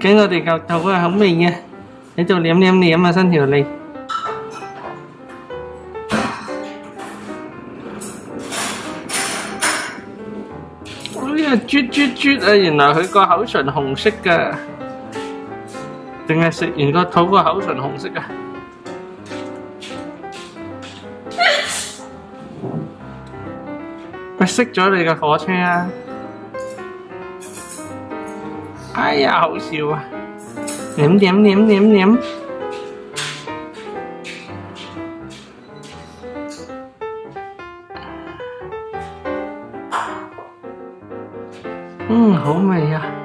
cái người thì cậu thấu là hóng mình nha thế chỗ liếm liếm liếm mà sân hiểu lịch ôi à chút chút chút à 原來佢個口唇紅色㗎定係食完個肚個口唇紅色㗎喂熄咗你嘅火車啊！哎呀，好笑啊！舐舐舐舐舐。嗯，好味啊！